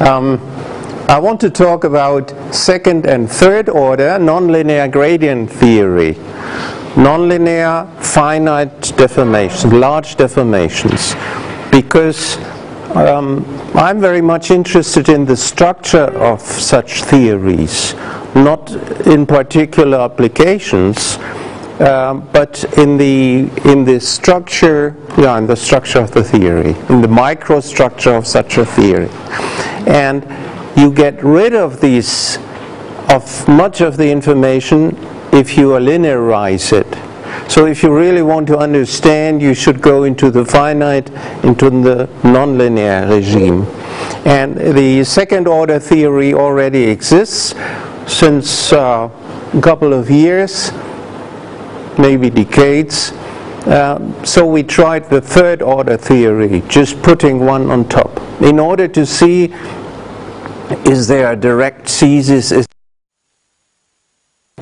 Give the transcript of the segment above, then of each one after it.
Um, I want to talk about second and third order nonlinear gradient theory. Nonlinear finite deformations, large deformations, because um, I'm very much interested in the structure of such theories, not in particular applications, um, but in the in the structure, yeah, in the structure of the theory, in the microstructure of such a theory, and you get rid of these of much of the information if you linearize it. So if you really want to understand, you should go into the finite, into the nonlinear regime. And the second order theory already exists since uh, a couple of years, maybe decades. Uh, so we tried the third order theory, just putting one on top, in order to see is there a direct seizure, is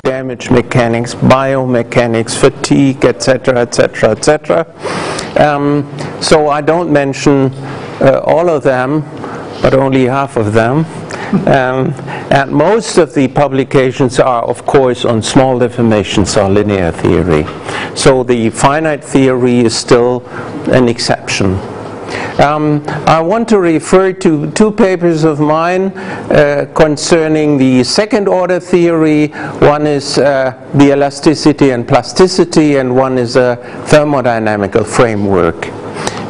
damage mechanics, biomechanics, fatigue, etc., etc., etc. So I don't mention uh, all of them, but only half of them. Um, and most of the publications are, of course, on small deformations or linear theory. So the finite theory is still an exception. Um, I want to refer to two papers of mine uh, concerning the second order theory. One is uh, the elasticity and plasticity, and one is a thermodynamical framework.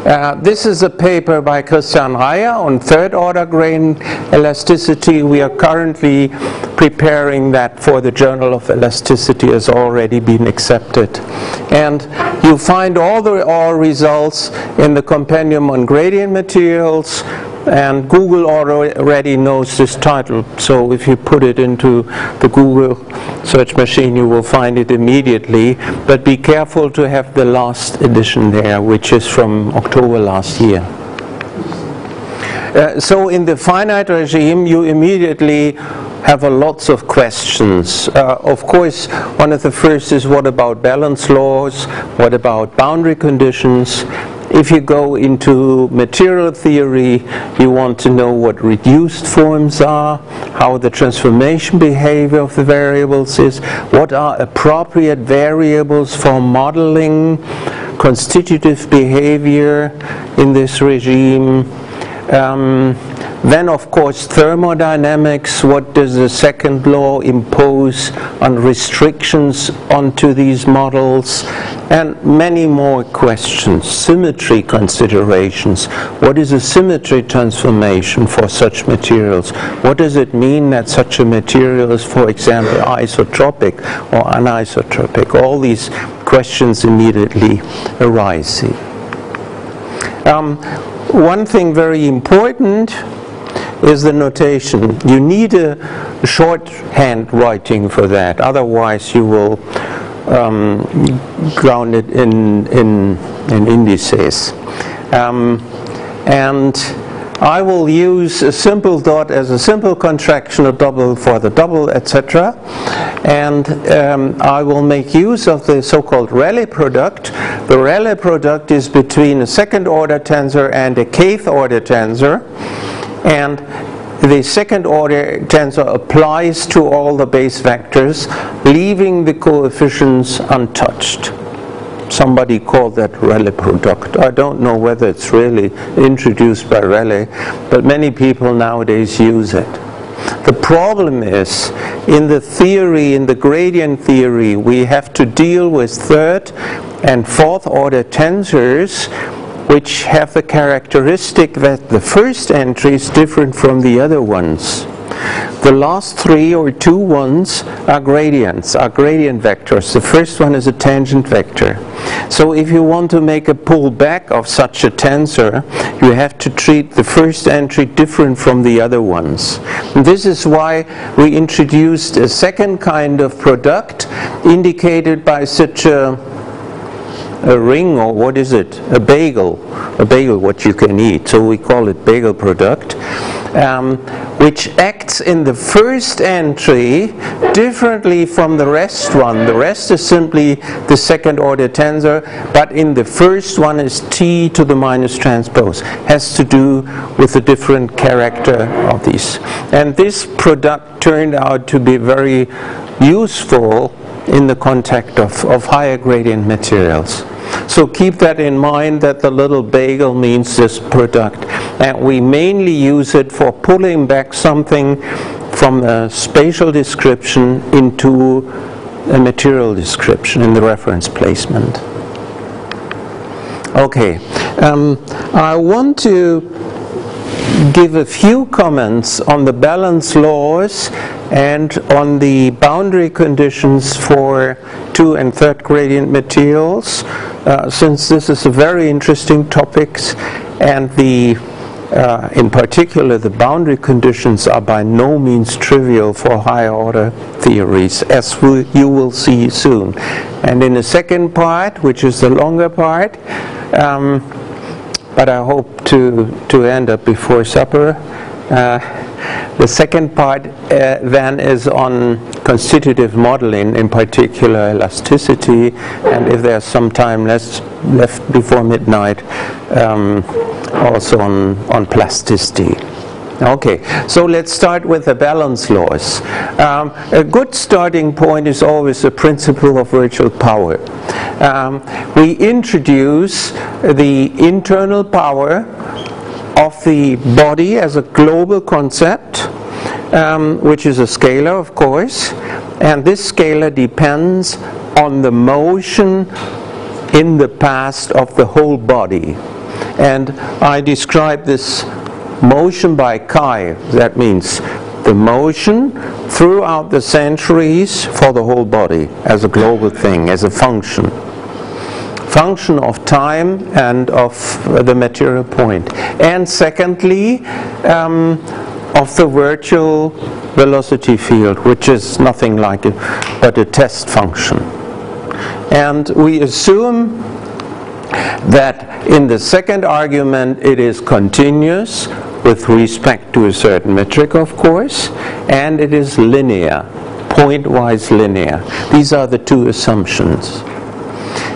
Uh, this is a paper by Christian Reiher on third order grain elasticity. We are currently preparing that for the Journal of Elasticity has already been accepted. And you find all the all results in the compendium on gradient materials and Google already knows this title so if you put it into the Google search machine you will find it immediately but be careful to have the last edition there which is from October last year. Uh, so in the finite regime you immediately have a lots of questions. Uh, of course, one of the first is what about balance laws? What about boundary conditions? If you go into material theory, you want to know what reduced forms are, how the transformation behavior of the variables is, what are appropriate variables for modeling constitutive behavior in this regime. Um, then, of course, thermodynamics, what does the second law impose on restrictions onto these models, and many more questions. Symmetry considerations. What is a symmetry transformation for such materials? What does it mean that such a material is, for example, isotropic or anisotropic? All these questions immediately arise. Um, one thing very important is the notation. You need a shorthand writing for that, otherwise you will um, ground it in, in, in indices. Um, and I will use a simple dot as a simple contraction, a double for the double, etc. And um, I will make use of the so-called Rayleigh product. The Rayleigh product is between a second order tensor and a kth order tensor. And the second order tensor applies to all the base vectors, leaving the coefficients untouched. Somebody called that Rayleigh product. I don't know whether it's really introduced by Rayleigh, but many people nowadays use it. The problem is, in the theory, in the gradient theory, we have to deal with third and fourth order tensors which have the characteristic that the first entry is different from the other ones. The last three or two ones are gradients, are gradient vectors. The first one is a tangent vector. So if you want to make a pullback of such a tensor, you have to treat the first entry different from the other ones. This is why we introduced a second kind of product indicated by such a a ring or what is it? A bagel. A bagel, what you can eat. So we call it bagel product. um, which acts in the first entry differently from the rest one. The rest is simply the second order tensor, but in the first one is t to the minus transpose. Has to do with the different character of these. And this product turned out to be very useful in the context of, of higher gradient materials. So keep that in mind that the little bagel means this product. And we mainly use it for pulling back something from a spatial description into a material description in the reference placement. Okay, um, I want to give a few comments on the balance laws and on the boundary conditions for two and third gradient materials uh, since this is a very interesting topic and the uh, in particular the boundary conditions are by no means trivial for higher order theories as we, you will see soon. And in the second part which is the longer part um, but I hope to, to end up before supper uh, the second part uh, then is on constitutive modeling, in particular elasticity, and if there's some time less left before midnight, um, also on, on plasticity. Okay, so let's start with the balance laws. Um, a good starting point is always the principle of virtual power. Um, we introduce the internal power of the body as a global concept, um, which is a scalar, of course, and this scalar depends on the motion in the past of the whole body. And I describe this motion by chi, that means the motion throughout the centuries for the whole body as a global thing, as a function function of time and of the material point. And secondly, um, of the virtual velocity field, which is nothing like it but a test function. And we assume that in the second argument it is continuous with respect to a certain metric, of course, and it is linear, point-wise linear. These are the two assumptions.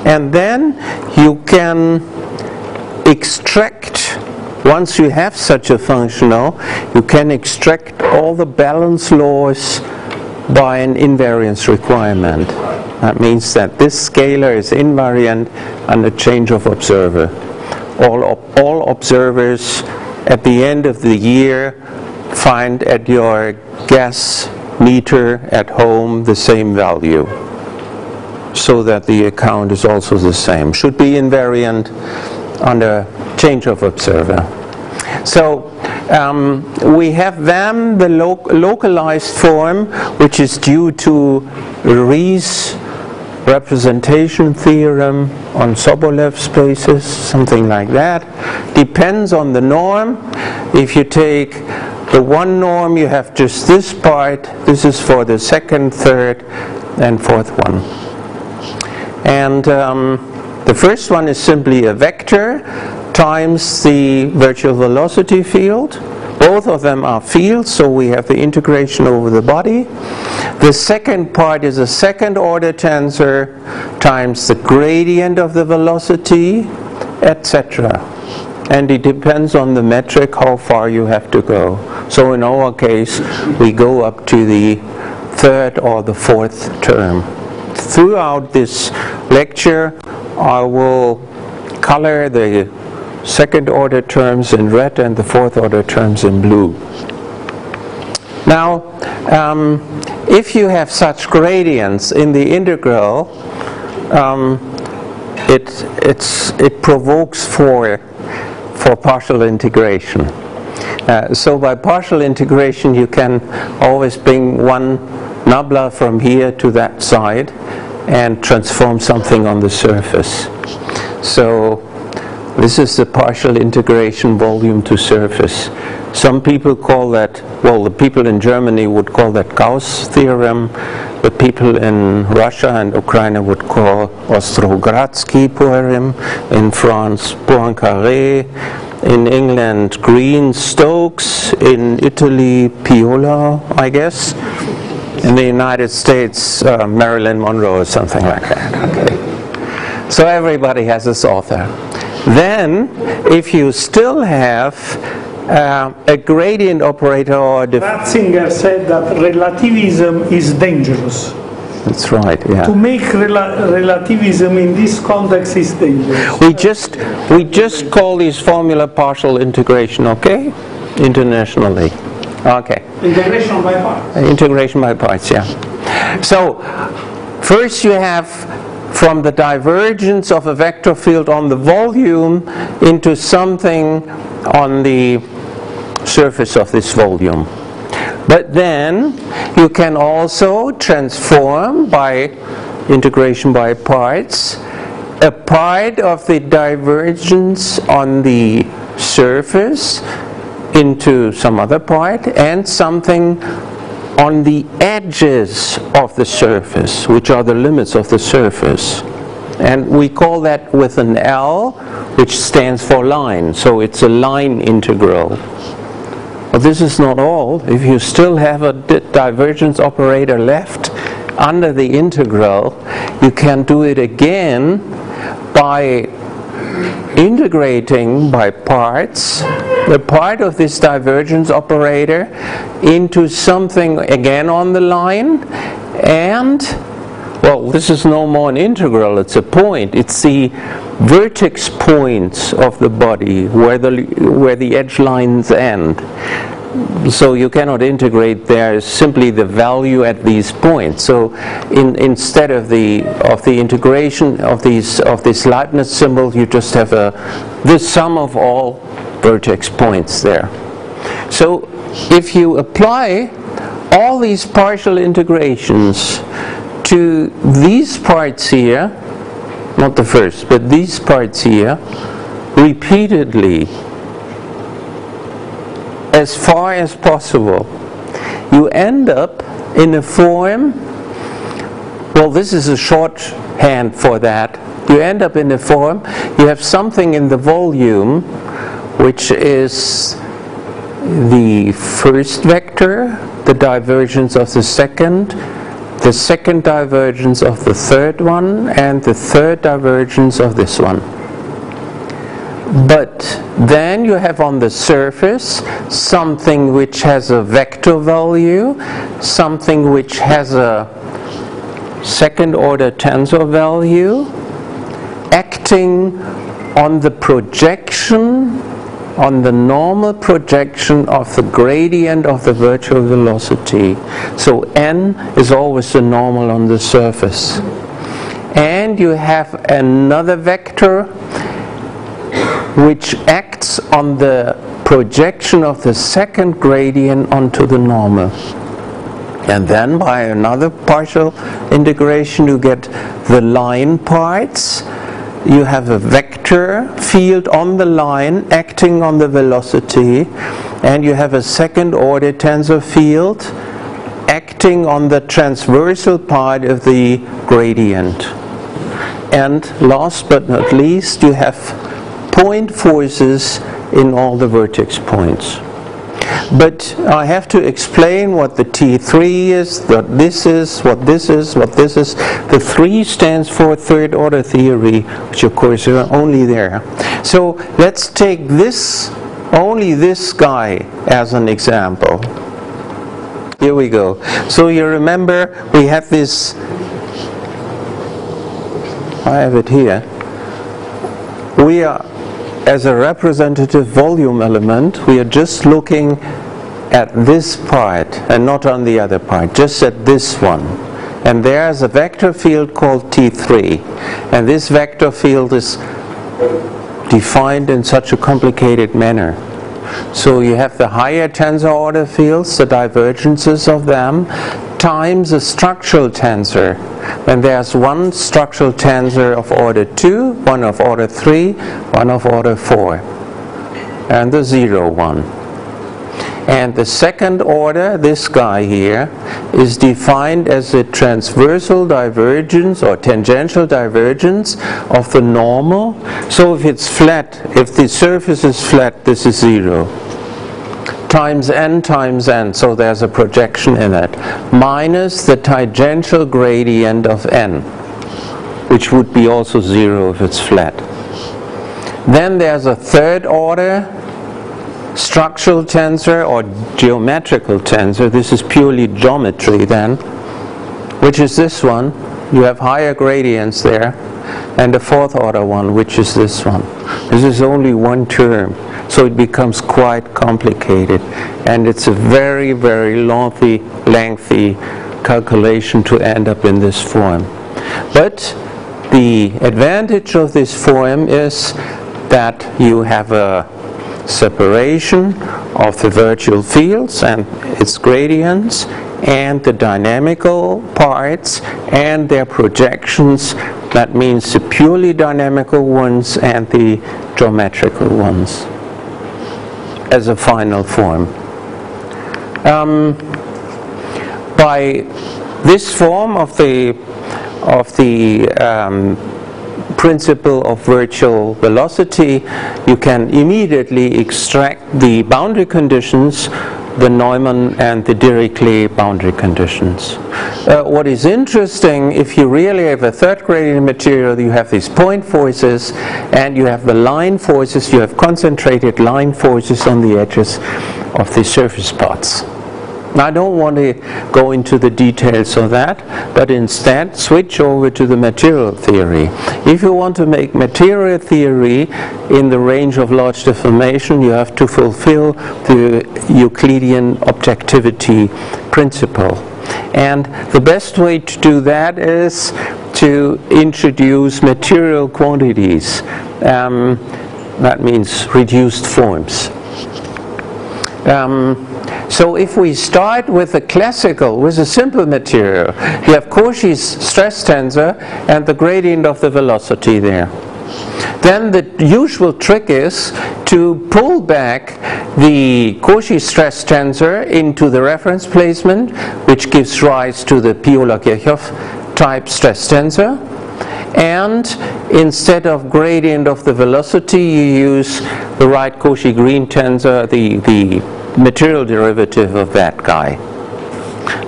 And then you can extract once you have such a functional you can extract all the balance laws by an invariance requirement. That means that this scalar is invariant under change of observer. All, all observers at the end of the year find at your gas meter at home the same value so that the account is also the same. Should be invariant under change of observer. So um, we have then the lo localized form, which is due to Riesz representation theorem on Sobolev spaces, something like that. Depends on the norm. If you take the one norm, you have just this part. This is for the second, third, and fourth one. And um, the first one is simply a vector times the virtual velocity field. Both of them are fields, so we have the integration over the body. The second part is a second order tensor times the gradient of the velocity, etc. And it depends on the metric how far you have to go. So in our case, we go up to the third or the fourth term throughout this lecture, I will color the second order terms in red and the fourth order terms in blue. Now, um, if you have such gradients in the integral, um, it, it provokes for, for partial integration. Uh, so by partial integration you can always bring one nabla from here to that side and transform something on the surface. So this is the partial integration volume to surface. Some people call that, well, the people in Germany would call that Gauss theorem. The people in Russia and Ukraine would call Ostrogradsky theorem. In France, Poincaré. in England, Green Stokes, in Italy, Piola, I guess, in the United States, uh, Marilyn Monroe or something like that. Okay. So everybody has this author. Then, if you still have uh, a gradient operator or a Ratzinger said that relativism is dangerous. That's right, yeah. To make rela relativism in this context is dangerous. We just we just call this formula partial integration, okay? Internationally. Okay. Integration by parts. Integration by parts, yeah. So first you have from the divergence of a vector field on the volume into something on the surface of this volume. But then you can also transform by integration by parts a part of the divergence on the surface into some other part and something on the edges of the surface, which are the limits of the surface. And we call that with an L, which stands for line. So it's a line integral. But this is not all. If you still have a divergence operator left under the integral, you can do it again by integrating by parts the part of this divergence operator into something again on the line and well this is no more an integral it's a point. It's the vertex points of the body where the where the edge lines end so you cannot integrate there simply the value at these points. So in, instead of the of the integration of these of this Leibniz symbol, you just have a the sum of all vertex points there. So if you apply all these partial integrations to these parts here, not the first, but these parts here, repeatedly as far as possible, you end up in a form, well, this is a shorthand for that. You end up in a form, you have something in the volume which is the first vector, the divergence of the second, the second divergence of the third one, and the third divergence of this one. But then you have on the surface something which has a vector value, something which has a second order tensor value, acting on the projection, on the normal projection of the gradient of the virtual velocity. So n is always the normal on the surface. And you have another vector which acts on the projection of the second gradient onto the normal. And then by another partial integration you get the line parts. You have a vector field on the line acting on the velocity and you have a second order tensor field acting on the transversal part of the gradient. And last but not least you have point forces in all the vertex points. But I have to explain what the T3 is, what this is, what this is, what this is. The 3 stands for third order theory, which of course are only there. So let's take this, only this guy as an example. Here we go. So you remember we have this, I have it here. We are as a representative volume element, we are just looking at this part and not on the other part, just at this one. And there's a vector field called T3. And this vector field is defined in such a complicated manner. So you have the higher tensor order fields, the divergences of them, times a structural tensor. When there's one structural tensor of order 2, one of order 3, one of order 4, and the zero one. And the second order, this guy here, is defined as a transversal divergence or tangential divergence of the normal. So if it's flat, if the surface is flat, this is zero times n times n, so there's a projection in it, minus the tangential gradient of n, which would be also zero if it's flat. Then there's a third order structural tensor or geometrical tensor. This is purely geometry then, which is this one. You have higher gradients there. And the fourth order one, which is this one. This is only one term, so it becomes quite complicated. And it's a very, very lengthy, lengthy calculation to end up in this form. But the advantage of this form is that you have a separation of the virtual fields and its gradients and the dynamical parts and their projections. That means the purely dynamical ones and the geometrical ones as a final form. Um, by this form of the of the um, principle of virtual velocity, you can immediately extract the boundary conditions, the Neumann and the Dirichlet boundary conditions. Uh, what is interesting, if you really have a third gradient material, you have these point forces and you have the line forces, you have concentrated line forces on the edges of the surface parts. I don't want to go into the details of that, but instead switch over to the material theory. If you want to make material theory in the range of large deformation, you have to fulfill the Euclidean objectivity principle. And the best way to do that is to introduce material quantities. Um, that means reduced forms. Um, so if we start with a classical, with a simple material, you have Cauchy's stress tensor and the gradient of the velocity there. Then the usual trick is to pull back the Cauchy stress tensor into the reference placement, which gives rise to the Piola-Kirchhoff type stress tensor. And instead of gradient of the velocity, you use the right Cauchy-Green tensor, the, the material derivative of that guy.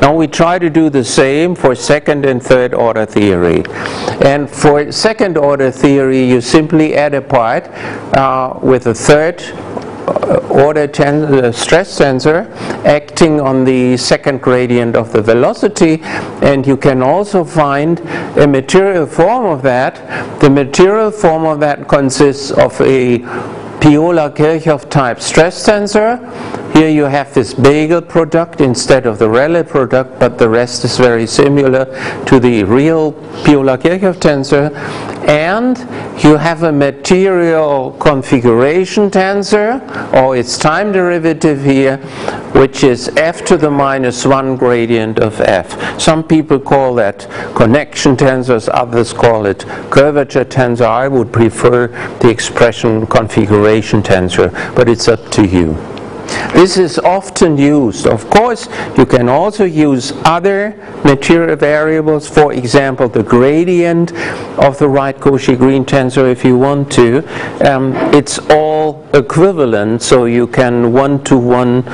Now we try to do the same for second and third order theory. And for second order theory, you simply add a part uh, with a third uh, order uh, stress tensor acting on the second gradient of the velocity and you can also find a material form of that. The material form of that consists of a Piola-Kirchhoff type stress tensor. Here you have this Bagel product instead of the Rayleigh product, but the rest is very similar to the real Piola-Kirchhoff tensor. And you have a material configuration tensor, or its time derivative here, which is f to the minus 1 gradient of f. Some people call that connection tensors, others call it curvature tensor. I would prefer the expression configuration tensor, but it's up to you. This is often used. Of course, you can also use other material variables, for example, the gradient of the right Cauchy-Green tensor if you want to. Um, it's all equivalent, so you can one-to-one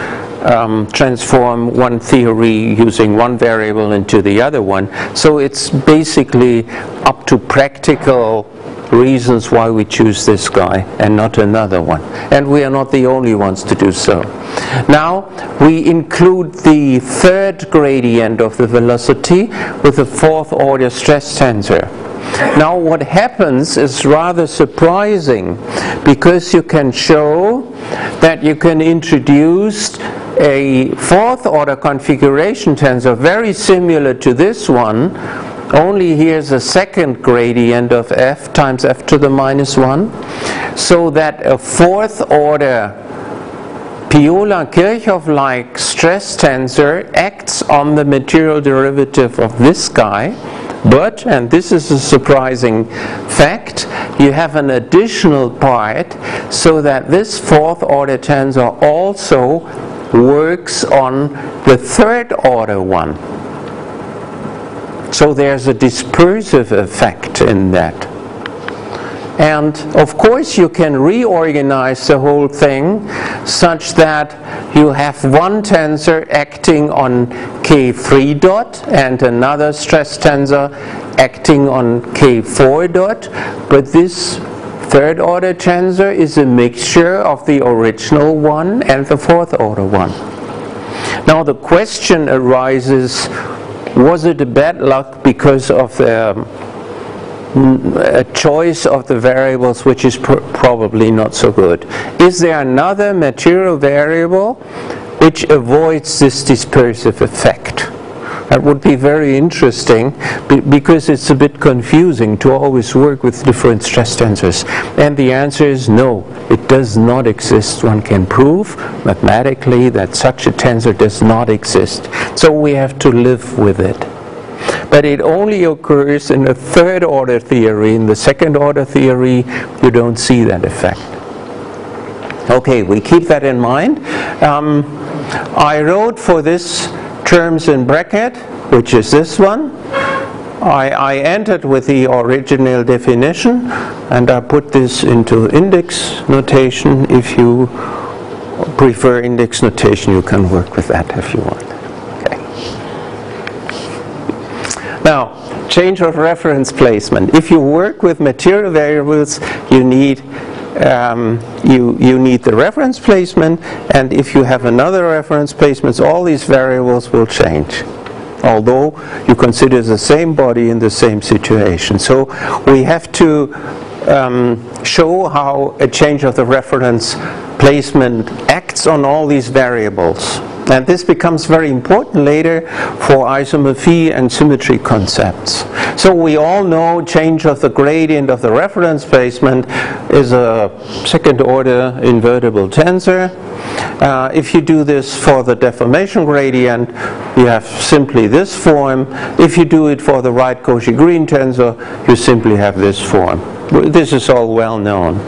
um, transform one theory using one variable into the other one. So it's basically up to practical reasons why we choose this guy and not another one. And we are not the only ones to do so. Now, we include the third gradient of the velocity with the fourth order stress tensor. Now, what happens is rather surprising because you can show that you can introduce a fourth order configuration tensor very similar to this one only here's a second gradient of f times f to the minus 1 so that a fourth order Piola-Kirchhoff-like stress tensor acts on the material derivative of this guy but, and this is a surprising fact, you have an additional part so that this fourth order tensor also works on the third order one. So there's a dispersive effect in that. And of course, you can reorganize the whole thing such that you have one tensor acting on K3 dot and another stress tensor acting on K4 dot. But this third order tensor is a mixture of the original one and the fourth order one. Now the question arises was it a bad luck because of um, the a choice of the variables which is pr probably not so good. Is there another material variable which avoids this dispersive effect? That would be very interesting because it's a bit confusing to always work with different stress tensors. And the answer is no, it does not exist. One can prove mathematically that such a tensor does not exist. So we have to live with it but it only occurs in a third order theory. In the second order theory, you don't see that effect. Okay, we keep that in mind. Um, I wrote for this terms in bracket, which is this one. I, I, entered with the original definition and I put this into index notation. If you prefer index notation, you can work with that if you want. Okay. Now, change of reference placement. If you work with material variables, you need um, you, you need the reference placement, and if you have another reference placement, all these variables will change although you consider the same body in the same situation. So we have to um, show how a change of the reference placement acts on all these variables. And this becomes very important later for isomorphy and symmetry concepts. So we all know change of the gradient of the reference placement is a second order invertible tensor. Uh, if you do this for the deformation gradient, you have simply this form. If you do it for the right Cauchy-Green tensor, you simply have this form. This is all well known.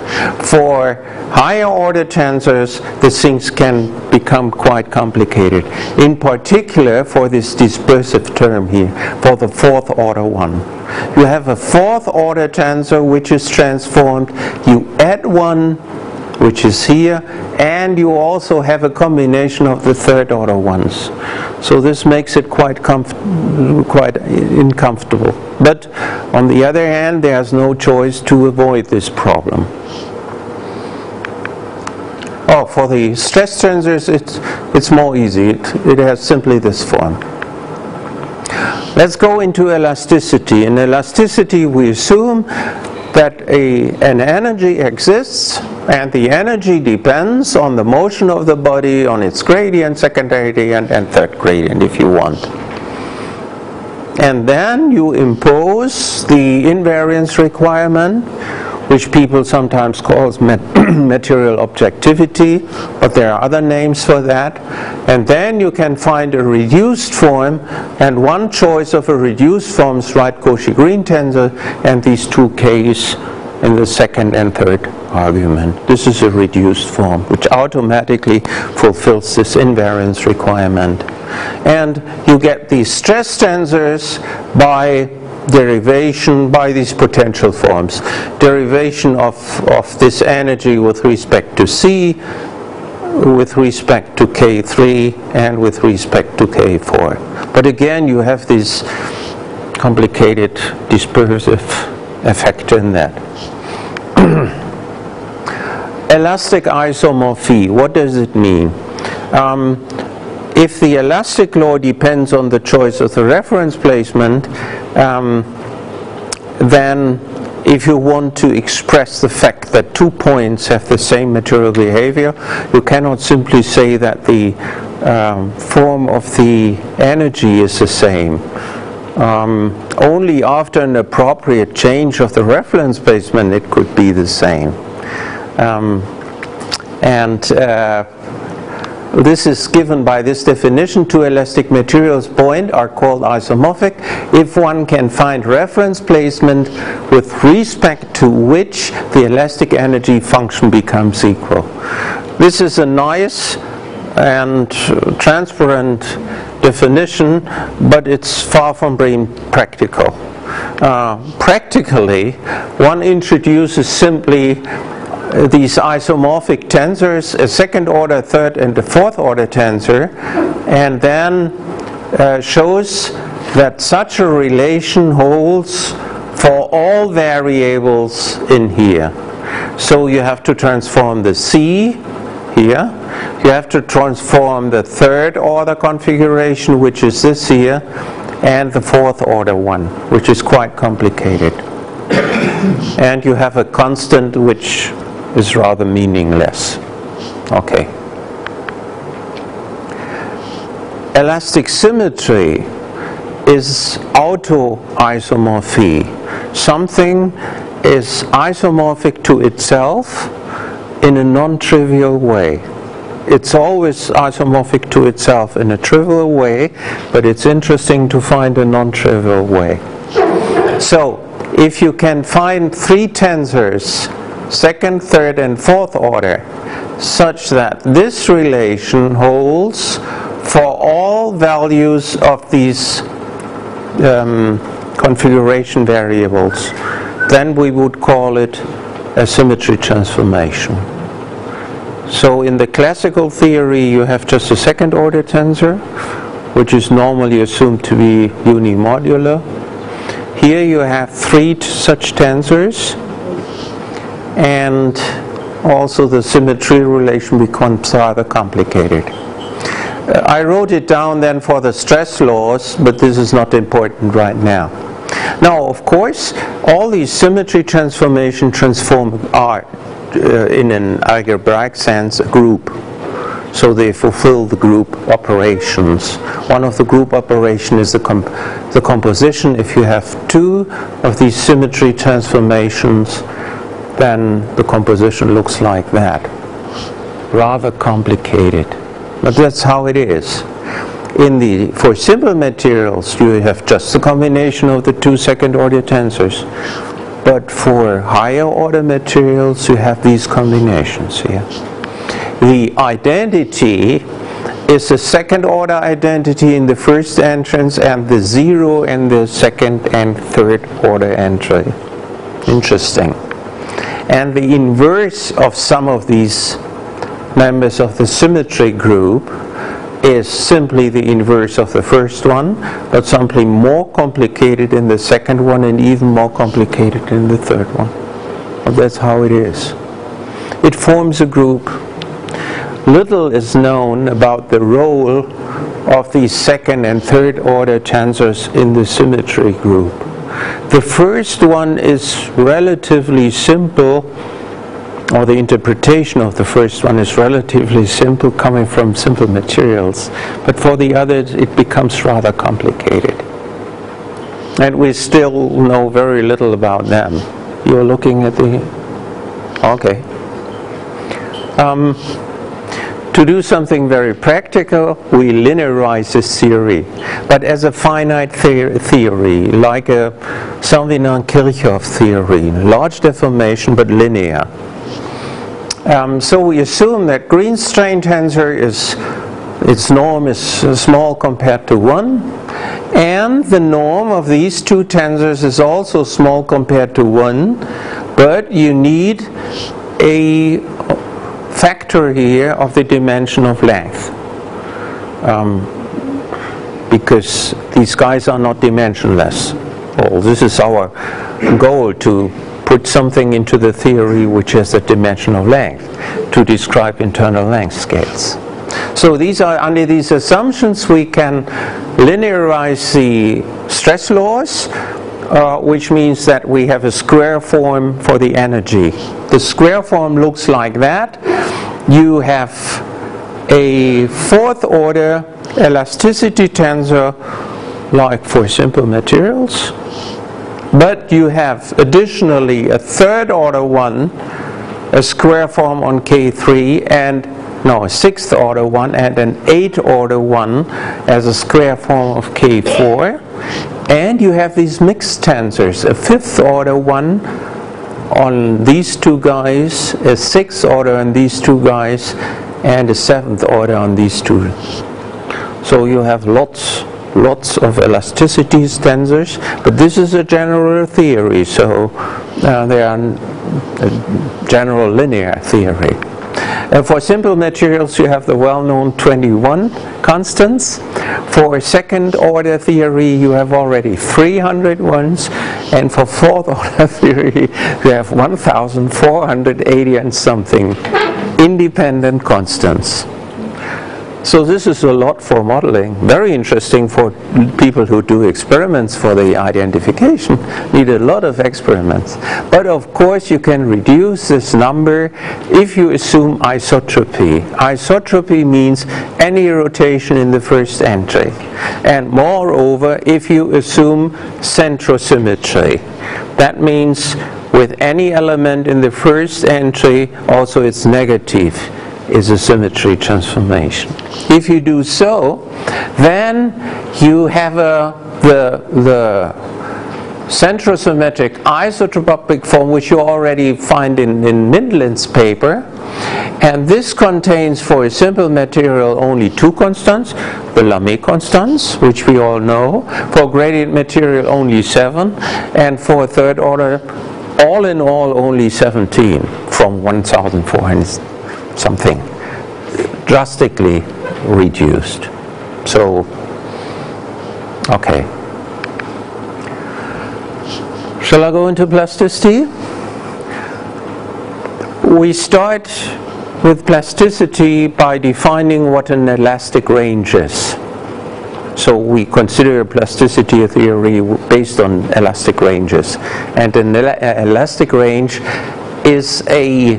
For higher order tensors, the things can become quite complicated. In particular, for this dispersive term here, for the fourth order one. You have a fourth order tensor which is transformed. You add one which is here, and you also have a combination of the third order ones. So this makes it quite quite uncomfortable. But on the other hand, there's no choice to avoid this problem. Oh, for the stress tensors, it's, it's more easy. It, it has simply this form. Let's go into elasticity. In elasticity, we assume that a, an energy exists and the energy depends on the motion of the body, on its gradient, secondary gradient, and third gradient if you want. And then you impose the invariance requirement which people sometimes call material objectivity, but there are other names for that. And then you can find a reduced form, and one choice of a reduced form is right Cauchy-Green tensor, and these two K's in the second and third argument. This is a reduced form, which automatically fulfills this invariance requirement. And you get these stress tensors by derivation by these potential forms. Derivation of, of this energy with respect to C, with respect to K3, and with respect to K4. But again, you have this complicated dispersive effect in that. Elastic isomorphy, what does it mean? Um, if the elastic law depends on the choice of the reference placement, um, then if you want to express the fact that two points have the same material behavior, you cannot simply say that the um, form of the energy is the same. Um, only after an appropriate change of the reference placement it could be the same. Um, and uh, this is given by this definition. Two elastic materials point are called isomorphic if one can find reference placement with respect to which the elastic energy function becomes equal. This is a nice and transparent definition, but it's far from being practical. Uh, practically, one introduces simply these isomorphic tensors, a second order, third, and a fourth order tensor, and then uh, shows that such a relation holds for all variables in here. So you have to transform the C here. You have to transform the third order configuration, which is this here, and the fourth order one, which is quite complicated. and you have a constant which is rather meaningless. Okay. Elastic symmetry is auto-isomorphy. Something is isomorphic to itself in a non-trivial way. It's always isomorphic to itself in a trivial way, but it's interesting to find a non-trivial way. So, if you can find three tensors second, third, and fourth order, such that this relation holds for all values of these um, configuration variables, then we would call it a symmetry transformation. So in the classical theory, you have just a second order tensor, which is normally assumed to be unimodular. Here you have three such tensors, and also the symmetry relation becomes rather complicated. Uh, I wrote it down then for the stress laws, but this is not important right now. Now, of course, all these symmetry transformation transform are, uh, in an algebraic sense, a group. So they fulfill the group operations. One of the group operation is the, comp the composition. If you have two of these symmetry transformations, then the composition looks like that. Rather complicated. But that's how it is. In the, for simple materials, you have just the combination of the two second order tensors. But for higher order materials, you have these combinations here. The identity is the second order identity in the first entrance and the zero in the second and third order entry. Interesting. And the inverse of some of these members of the symmetry group is simply the inverse of the first one, but simply more complicated in the second one and even more complicated in the third one. But that's how it is. It forms a group. Little is known about the role of these second and third order tensors in the symmetry group. The first one is relatively simple, or the interpretation of the first one is relatively simple, coming from simple materials. But for the others, it becomes rather complicated. And we still know very little about them. You're looking at the. Okay. Um, to do something very practical, we linearize this theory, but as a finite the theory, like a Saint-Venant-Kirchhoff theory, large deformation but linear. Um, so we assume that green strain tensor is its norm is small compared to 1 and the norm of these two tensors is also small compared to 1 but you need a factor here of the dimension of length. Um, because these guys are not dimensionless. Well, this is our goal to put something into the theory which has a dimension of length to describe internal length scales. So these are under these assumptions we can linearize the stress laws uh, which means that we have a square form for the energy. The square form looks like that. You have a fourth order elasticity tensor like for simple materials, but you have additionally a third order one, a square form on K3 and no, a sixth order one and an eighth order one as a square form of K4 and you have these mixed tensors, a fifth order one on these two guys, a sixth order on these two guys, and a seventh order on these two. So you have lots lots of elasticity tensors, but this is a general theory, so uh, they are a general linear theory. And for simple materials, you have the well-known 21 constants. For second order theory, you have already 300 ones. And for fourth order theory, you have 1,480 and something independent constants. So this is a lot for modeling. Very interesting for people who do experiments for the identification. Need a lot of experiments. But of course you can reduce this number if you assume isotropy. Isotropy means any rotation in the first entry. And moreover, if you assume centrosymmetry. That means with any element in the first entry, also it's negative is a symmetry transformation. If you do so, then you have a, the, the centrosymmetric isotropic form which you already find in, in Mindlin's paper. And this contains for a simple material only two constants, the Lamé constants, which we all know. For gradient material only seven, and for third order, all in all only 17 from 1,400 something drastically reduced. So, okay. Shall I go into plasticity? We start with plasticity by defining what an elastic range is. So we consider plasticity theory based on elastic ranges. And an el elastic range is a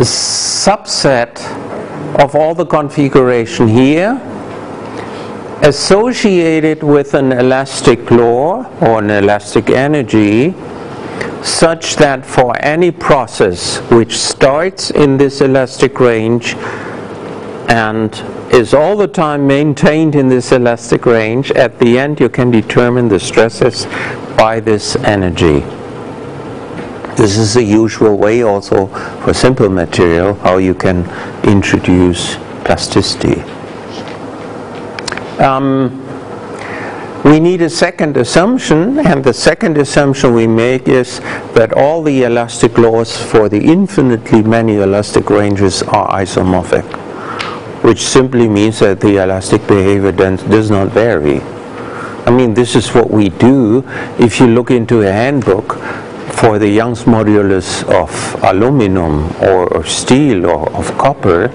subset of all the configuration here associated with an elastic law or an elastic energy such that for any process which starts in this elastic range and is all the time maintained in this elastic range, at the end you can determine the stresses by this energy. This is the usual way also for simple material how you can introduce plasticity. Um, we need a second assumption, and the second assumption we make is that all the elastic laws for the infinitely many elastic ranges are isomorphic, which simply means that the elastic behavior does not vary. I mean, this is what we do. If you look into a handbook, for the Young's modulus of aluminum or, steel or of copper,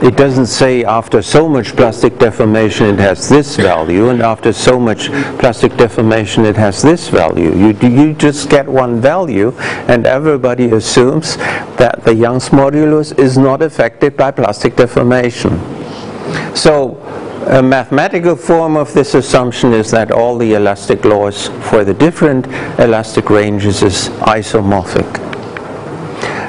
it doesn't say after so much plastic deformation it has this value and after so much plastic deformation it has this value. You, you just get one value and everybody assumes that the Young's modulus is not affected by plastic deformation. So a mathematical form of this assumption is that all the elastic laws for the different elastic ranges is isomorphic.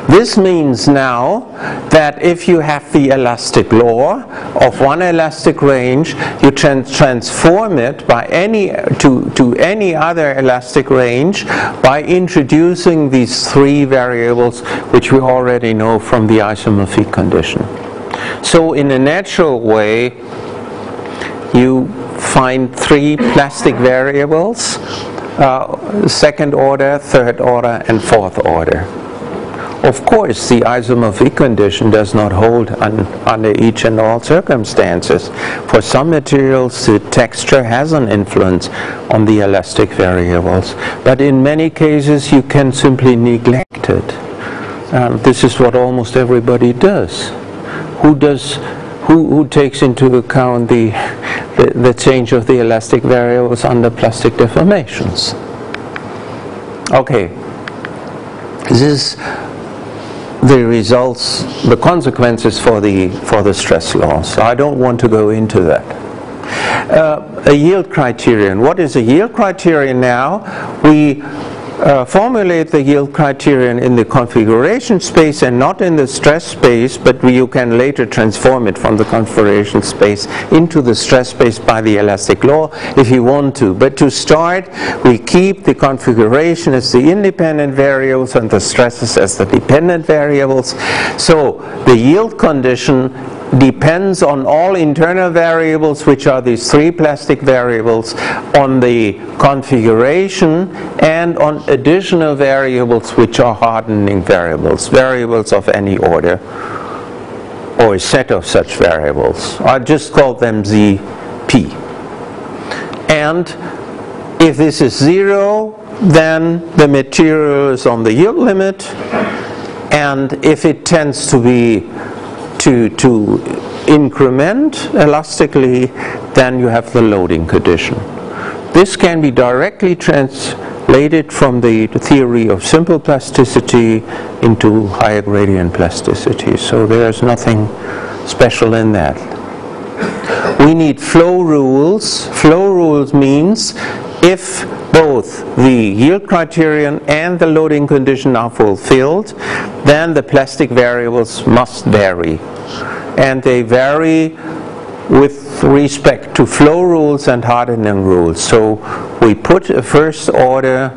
This means now that if you have the elastic law of one elastic range, you can transform it by any to, to any other elastic range by introducing these three variables which we already know from the isomorphic condition. So in a natural way, you find three plastic variables, uh, second order, third order, and fourth order. Of course, the isomorphic condition does not hold un under each and all circumstances. For some materials, the texture has an influence on the elastic variables, but in many cases, you can simply neglect it. Um, this is what almost everybody does. Who does who, who takes into account the, the, the change of the elastic variables under plastic deformations. Okay, this is the results, the consequences for the, for the stress loss. I don't want to go into that. Uh, a yield criterion. What is a yield criterion now? We uh, formulate the yield criterion in the configuration space and not in the stress space, but you can later transform it from the configuration space into the stress space by the elastic law if you want to. But to start, we keep the configuration as the independent variables and the stresses as the dependent variables. So the yield condition depends on all internal variables, which are these three plastic variables, on the configuration, and on additional variables, which are hardening variables, variables of any order, or a set of such variables. I just call them ZP. And if this is zero, then the material is on the yield limit, and if it tends to be to, to increment elastically, then you have the loading condition. This can be directly translated from the, the theory of simple plasticity into higher gradient plasticity. So there's nothing special in that. We need flow rules. Flow rules means if both the yield criterion and the loading condition are fulfilled, then the plastic variables must vary. And they vary with respect to flow rules and hardening rules. So we put a first order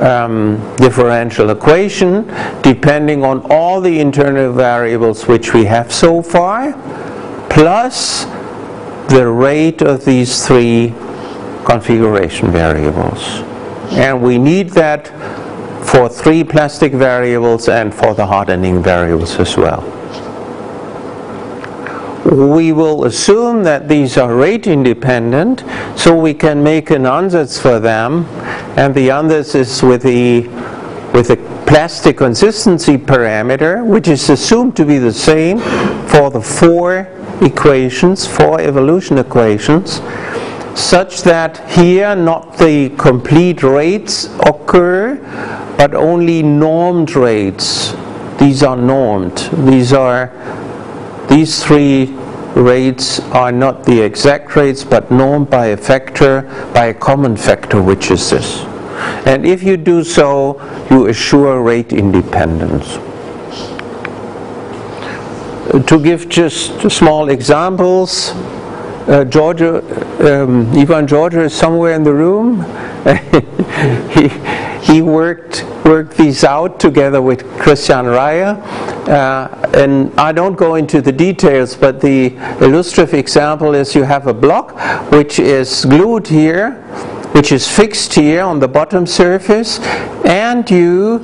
um, differential equation depending on all the internal variables which we have so far, plus the rate of these three configuration variables. And we need that for three plastic variables and for the hardening variables as well. We will assume that these are rate independent, so we can make an ansatz for them, and the ansatz is with the with the plastic consistency parameter, which is assumed to be the same for the four equations, four evolution equations, such that here not the complete rates occur, but only normed rates. These are normed. These are these three rates are not the exact rates, but normed by a factor, by a common factor, which is this. And if you do so, you assure rate independence. To give just small examples, uh, um, Ivan Giorgio is somewhere in the room. he, he worked worked these out together with Christian Reiher. Uh, and I don't go into the details, but the illustrative example is you have a block which is glued here, which is fixed here on the bottom surface, and you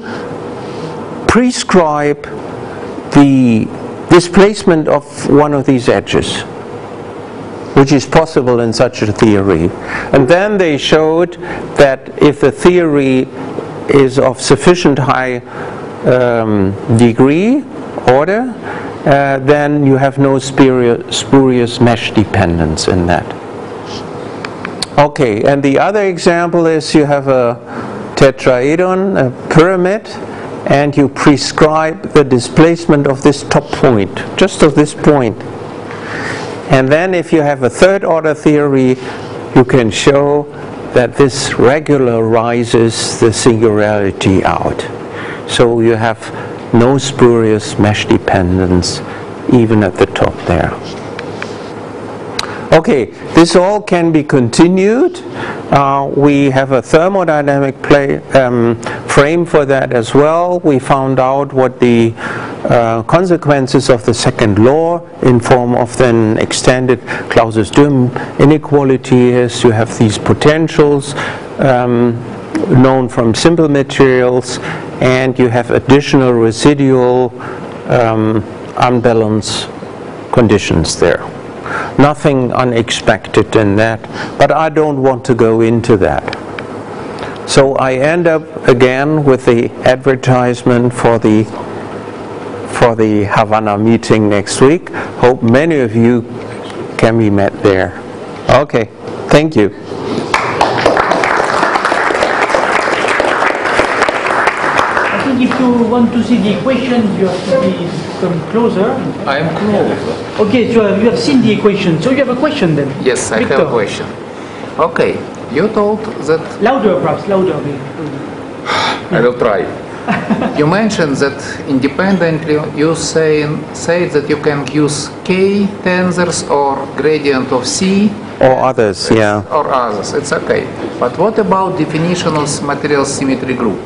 prescribe the displacement of one of these edges which is possible in such a theory. And then they showed that if the theory is of sufficient high um, degree, order, uh, then you have no spurious, spurious mesh dependence in that. Okay, and the other example is you have a tetrahedron, a pyramid, and you prescribe the displacement of this top point, just of this point. And then if you have a third order theory, you can show that this regularizes the singularity out. So you have no spurious mesh dependence even at the top there. Okay, this all can be continued. Uh, we have a thermodynamic play, um, frame for that as well. We found out what the uh, consequences of the second law in form of then extended Clausius-Duhem inequality is. You have these potentials um, known from simple materials and you have additional residual um, unbalanced conditions there. Nothing unexpected in that, but I don't want to go into that. So I end up again with the advertisement for the for the Havana meeting next week. Hope many of you can be met there. Okay, thank you. I think if you want to see the equation, you have to be come closer. I am close. Okay, so uh, you have seen the equation. So you have a question then? Yes, I Victor. have a question. Okay, you told that Louder, perhaps, louder. maybe. I will try. You mentioned that independently you say, say that you can use k tensors or gradient of c Or others, yeah. or others. It's okay. But what about definition of material symmetry group?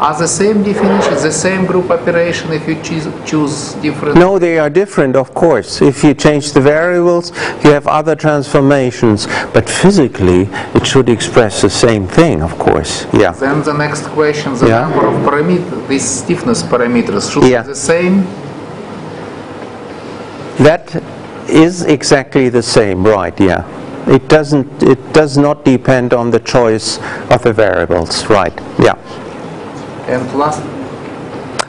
Are the same definition, the same group operation if you choose, choose different? No, they are different, of course. If you change the variables, you have other transformations. But physically, it should express the same thing, of course. Yeah. Then the next question, the Yeah. number of parameters, these stiffness parameters should Yeah. be the same? That is exactly the same, right, yeah. It doesn't, it does not depend on the choice of the variables, right, yeah. And last,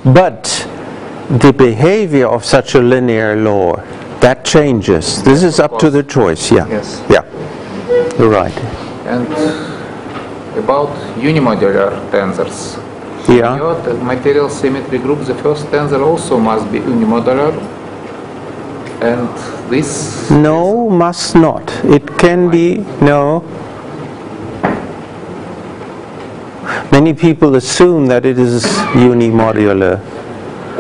But the behavior of such a linear law, that changes. This is up to the choice, yeah. Yes. Yeah, you're right. and about unimodular tensors. Yeah, Your material symmetry group, the first tensor also must be unimodular. And this, no, must not. It can be, no. Many people assume that it is unimodular,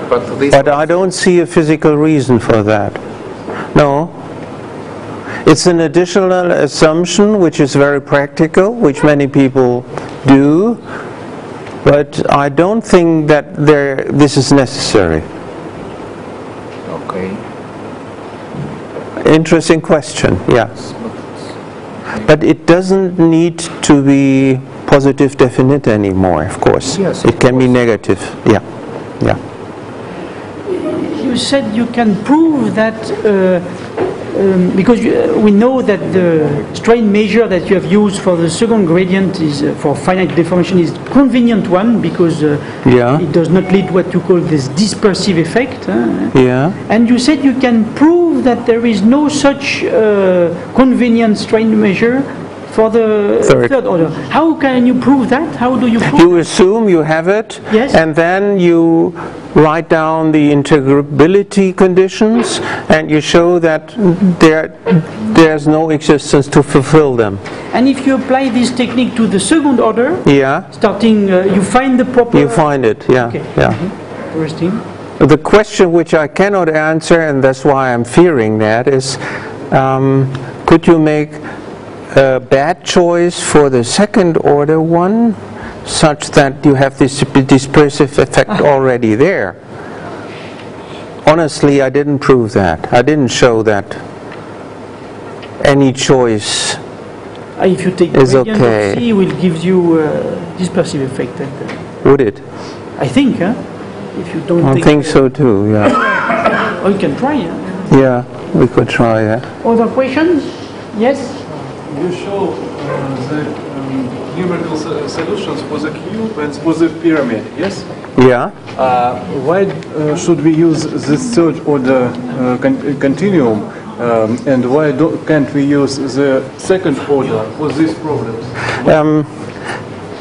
but but I don't see a physical reason for that. No. It's an additional assumption which is very practical, which many people do, but I don't think that there, this is necessary. okay. Interesting question, yes. But it doesn't need to be positive definite anymore, of course. Yes, It can be negative, yeah, yeah. You said you can prove that, uh, um, because you- uh, we know that the strain measure that you have used for the second gradient is, uh, for finite deformation is convenient one, because uh, Yeah. it does not lead what you call this dispersive effect. Yeah, And you said you can prove that there is no such uh, convenient strain measure for the Third. third order. How can you prove that? How do you prove you assume you have it, Yes. and then you write down the integrability conditions, and you show that there, there's no existence to fulfill them. And if you apply this technique to the second order, Yeah, starting, uh, you find the proper... you find it, yeah, Okay. yeah. Interesting. The question which I cannot answer, and that's why I'm fearing that, is um, could you make a bad choice for the second order one such that you have this dispersive effect already there? Honestly, I didn't prove that. I didn't show that any choice. Uh, If you take It's gradient okay. of C, will give you uh, dispersive effect. Would it? I think, huh? If you don't I think so too, yeah. Or you can try, huh? Yeah, we could try that. Other questions? Yes? You show uh, the um, numerical so- solutions for the cube and for the pyramid, yes? Yeah? Uh, why uh, should we use this third order uh, con- continuum um, and why do- can't we use the second order for these problems? Um,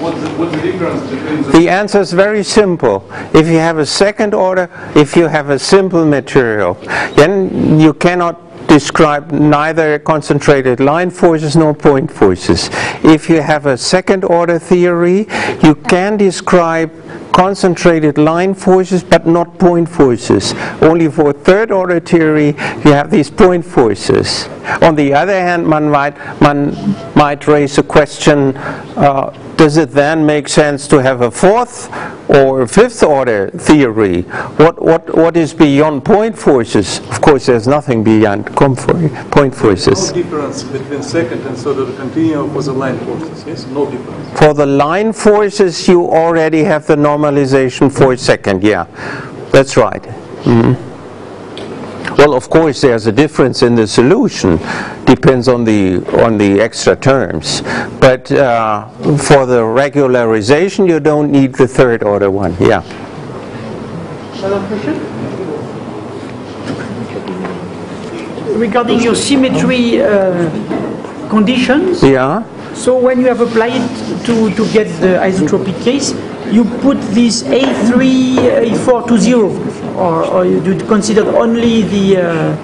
What's the, what's the difference the The answer is very simple. If you have a second order, if you have a simple material, then you cannot describe neither concentrated line forces nor point forces. If you have a second order theory, you can describe concentrated line forces but not point forces. Only for third order theory you have these point forces. On the other hand, one might, one might raise a question, uh, does it then make sense to have a fourth or fifth order theory? What, what, what is beyond point forces? Of course, there's nothing beyond point forces. There's no difference between second and third order continuum for the line forces, yes? No difference. For the line forces, you already have the normalization for second, yeah. That's right. Mhm. Well, of course, there's a difference in the solution, depends on the, on the extra terms. But uh, for the regularization, you don't need the third order one, yeah. Regarding your symmetry uh, conditions, Yeah? so when you have applied to, to get the isotropic case, you put this A3, A4 to zero, or, or you do consider only the, uh,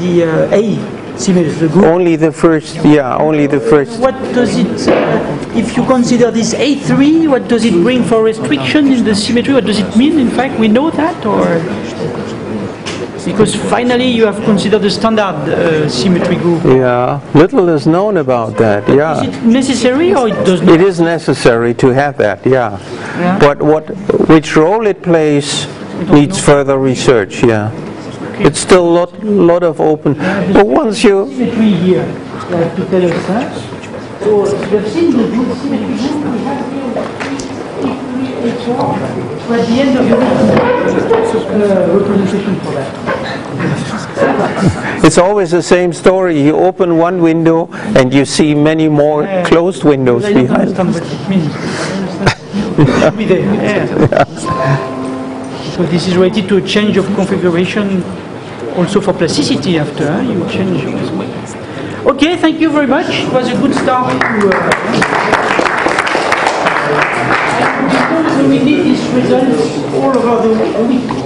the uh, A symmetry, the group. Only the first, yeah, only the first. What does it, uh, if you consider this A3, what does it bring for restriction in the symmetry? What does it mean, in fact? We know that, or? Because finally you have considered the standard uh, symmetry group. Yeah, little is known about that, Is yeah. is it necessary or it does not? It is necessary to have that, yeah. Yeah. But what, which role it plays needs further research, yeah. It's still a lot, lot of open, but once you, here, like to tell us that. So you have seen the group we have here. A3, A4. So at the end of the uh, representation for that. it's always the same story. You open one window and you see many more closed windows behind. So this is related to a change of configuration also for plasticity after, you change. Okay, thank you very much. It was a good start to... Uh, we need these results all over the week.